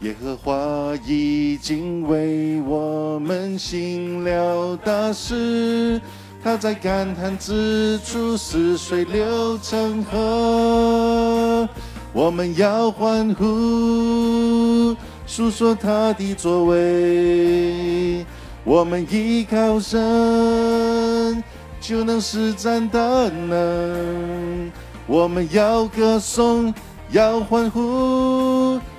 耶和华已经为我们行了大事，他在感叹之处使水流成河。我们要欢呼，诉说他的作为。我们依靠神，就能施展大能。我们要歌颂，要欢呼。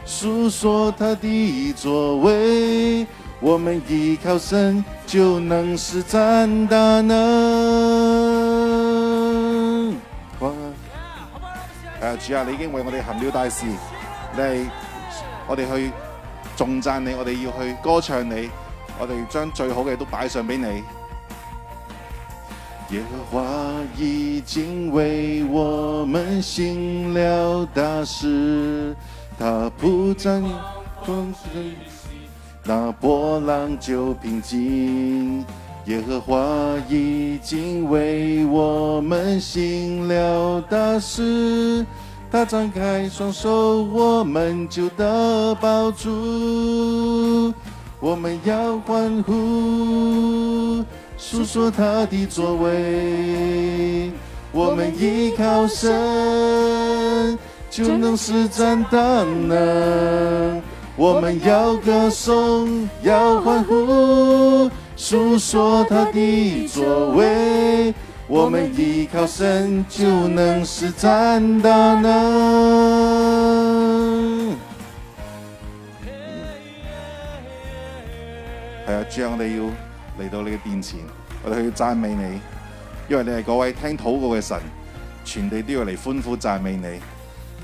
诉说他的作为，我们一靠神就能施展大能。诶，主啊，你已经为我哋行了大事，你，我哋去重赞你，我哋要去歌唱你，我哋将最好嘅都摆上俾你。耶和华已经为我们行了大事。他铺张洪水，那波浪就平静。耶和华已经为我们行了大事，他张开双手，我们就得保住。我们要欢呼，诉说他的作为。我们依靠神。就能施展大能。我们要歌颂，要欢呼，述说他的作为。我们依靠神，就能施展大能。系啊，主要我哋要嚟到你嘅殿前，我哋去赞美你，因为你系嗰位听祷告嘅神，全地都要嚟欢呼赞美你。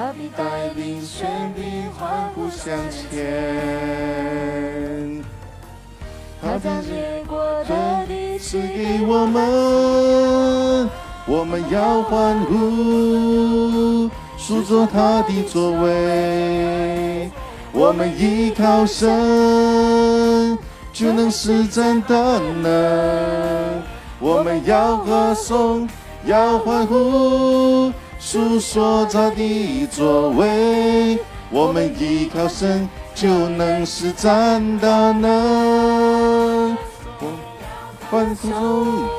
他必带领全兵欢呼向前，他将结果的福赐给我们，我们要欢呼，数着他的作为，我们依靠神就能施展大能，我们要歌颂，要欢呼。诉说他的作为，我们依靠神就能施展大能。欢呼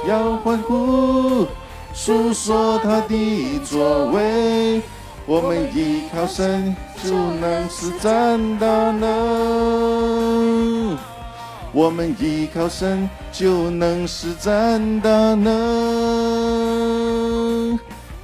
要欢呼，诉说他的作为，我们依靠神就能施展大能。我们依靠神就能施展大能。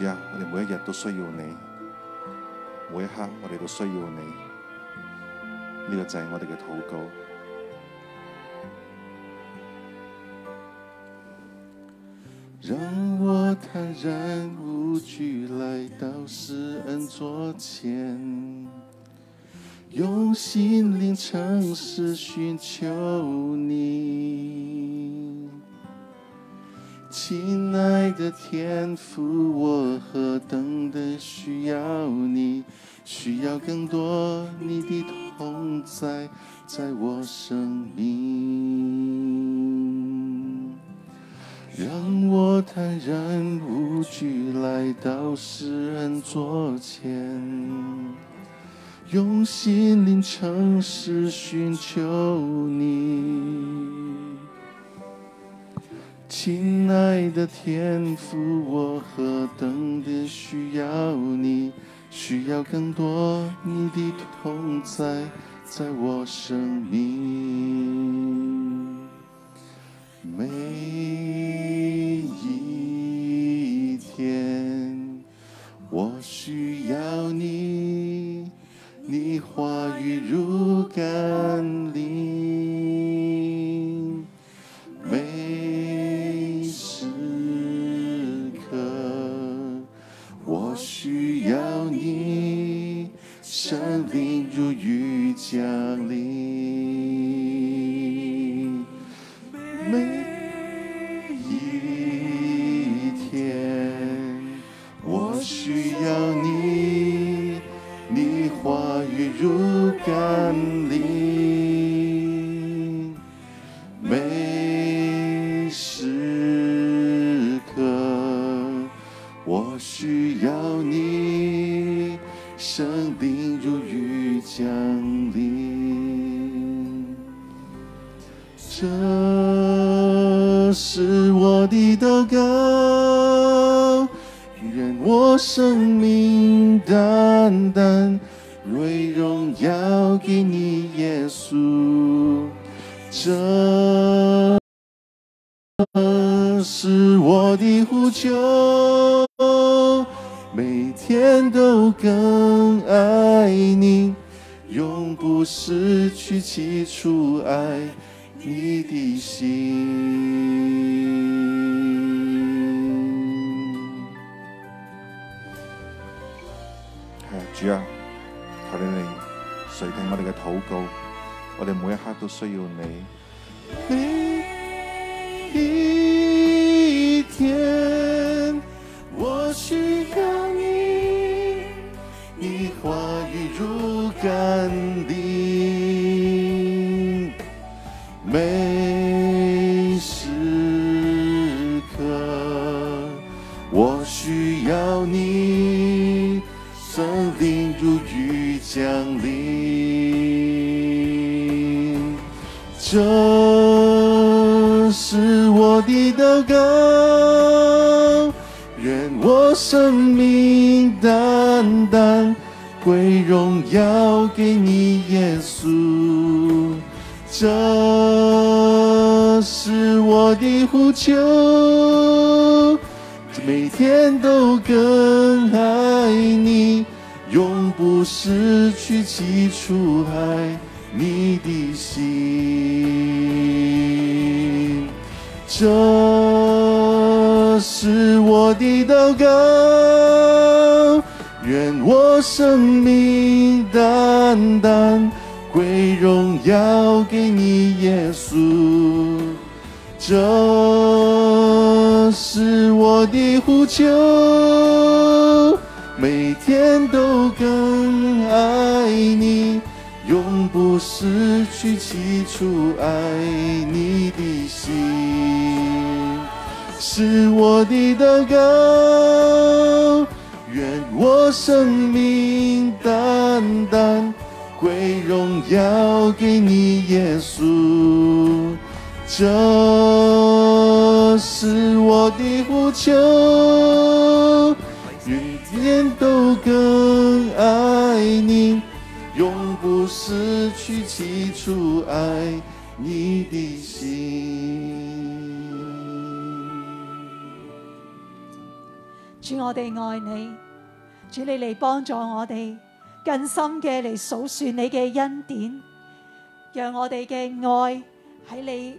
主啊，我哋每一日都需要你，每一刻我哋都需要你，呢个就系我哋嘅祷告。让我坦然无惧来到施恩座前，用心灵诚实寻求你。亲爱的，天父，我何等的需要你，需要更多你的同在，在我生命，让我坦然无惧来到世人桌前，用心灵诚实寻求你。亲爱的，天父，我何等的需要你，需要更多你的同在，在我生命每一天，我需要你，你话语如甘霖。生命如雨降临，每一天我需要你，你话语如甘。主啊，求你灵垂听我哋嘅祷告，我哋每一刻都需要你。每一天，我需要你；你话语如甘霖，每时刻，我需要你。森林如雨降临，这是我的祷告。愿我生命单单归荣耀给你，耶稣，这是我的呼求。每天都更爱你，永不失去起初爱你的心。这是我的祷告，愿我生命单单归荣耀给你，耶稣。这。是我的呼求，每天都更爱你，永不失去起初爱你的心。是我的祷告，愿我生命单单归荣耀给你，耶稣。这是我的呼求，永远都更爱你，永不失去起初爱你的心。主，我哋爱你，主，你嚟帮助我哋，更深嘅嚟数算你嘅恩典，让我哋嘅爱喺你。